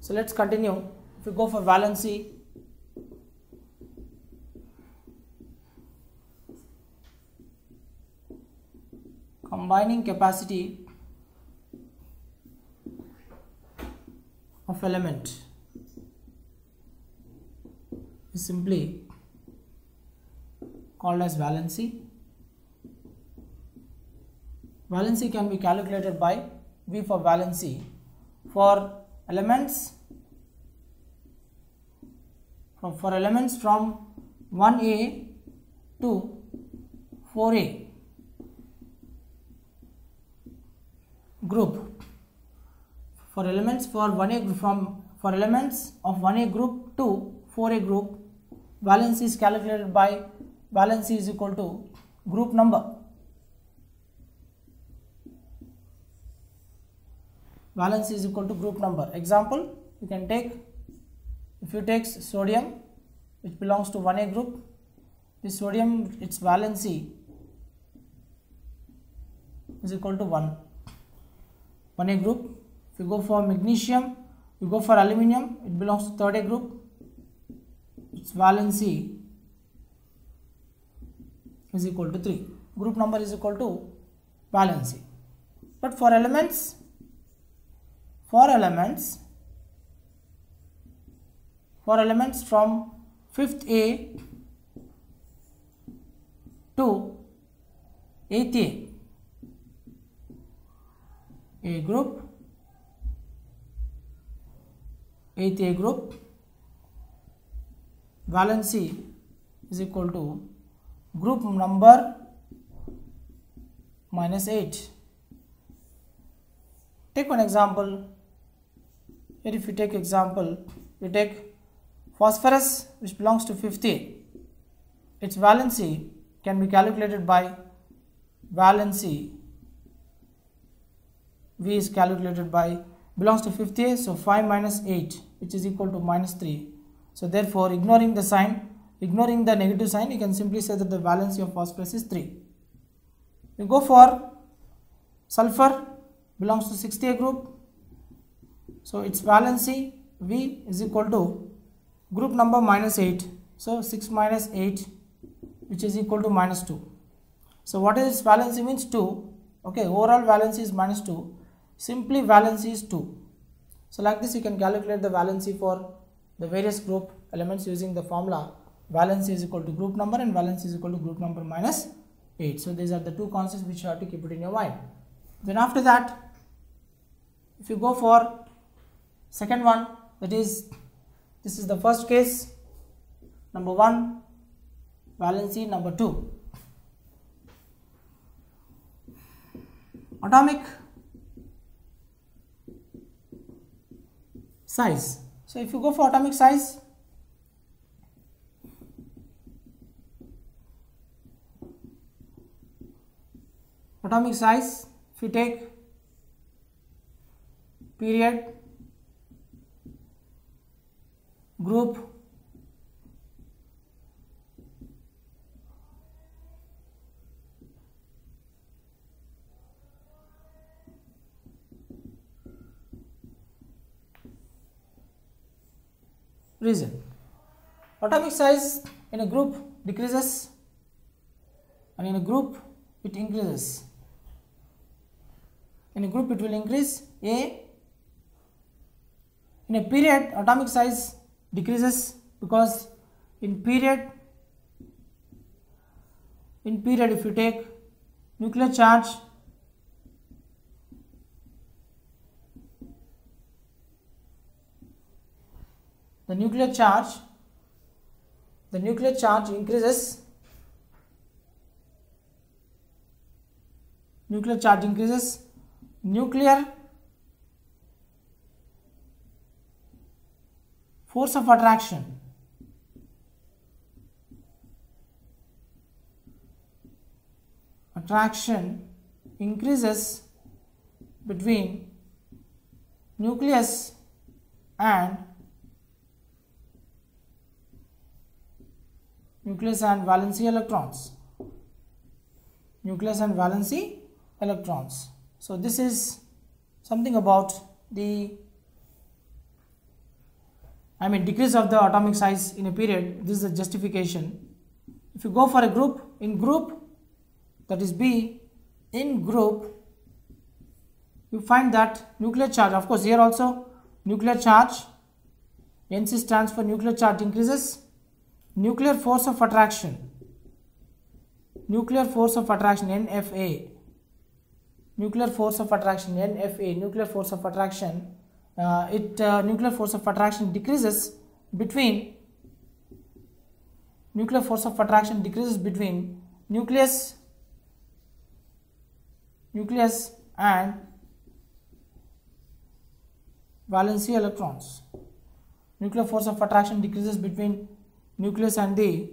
So let's continue. If we go for valency, combining capacity of element is simply called as valency. Valency can be calculated by V for valency for elements from for elements from 1A to 4A group. For elements for 1A group from for elements of 1A group to 4A group valency is calculated by valency is equal to group number valency is equal to group number. Example you can take if you take sodium which belongs to 1A group. This sodium its valency is equal to 1 1A group. If you go for magnesium you go for aluminium it belongs to 3rd A group. Its valency is equal to 3 group number is equal to valency but for elements for elements for elements from 5th A to 8th A. A group 8th A group valency is equal to group number minus 8 take one example if you take example you take phosphorus which belongs to 50 its valency can be calculated by valency. V is calculated by belongs to 50 so 5 minus 8 which is equal to minus 3 so therefore ignoring the sign ignoring the negative sign you can simply say that the valency of phosphorus is 3 you go for sulfur belongs to 60 group so its valency v is equal to group number minus 8 so 6 minus 8 which is equal to minus 2 so what is its valency means 2 okay overall valency is minus 2 simply valency is 2 so like this you can calculate the valency for the various group elements using the formula valency is equal to group number and valency is equal to group number minus 8 so these are the two concepts which you have to keep it in your mind. Then after that if you go for second one that is this is the first case. Number 1 valency number 2 atomic size. So if you go for atomic size atomic size if you take period group reason atomic size in a group decreases and in a group it increases. In a group it will increase a. In a period atomic size decreases because in period in period if you take nuclear charge the nuclear charge the nuclear charge increases nuclear charge increases nuclear force of attraction. Attraction increases between nucleus and nucleus and valency electrons. Nucleus and valency electrons. So this is something about the I mean decrease of the atomic size in a period, this is the justification. If you go for a group, in group that is B, in group you find that nuclear charge, of course here also nuclear charge, NC stands for nuclear charge increases, nuclear force of attraction, nuclear force of attraction NFA, nuclear force of attraction NFA, nuclear force of attraction uh, it uh, nuclear force of attraction decreases between nuclear force of attraction decreases between nucleus nucleus and valency electrons. Nuclear force of attraction decreases between nucleus and the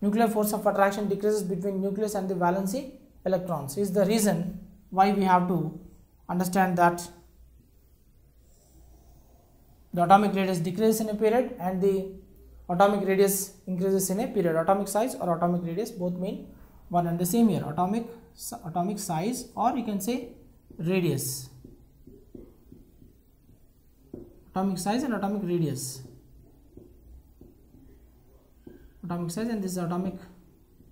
nuclear force of attraction decreases between nucleus and the valency electrons is the reason why we have to understand that the atomic radius decreases in a period and the atomic radius increases in a period. Atomic size or atomic radius both mean one and the same here. Atomic atomic size or you can say radius. Atomic size and atomic radius. Atomic size and this is atomic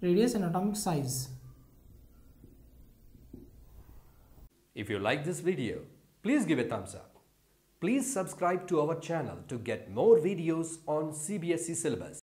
radius and atomic size. If you like this video, please give a thumbs up. Please subscribe to our channel to get more videos on CBSE syllabus.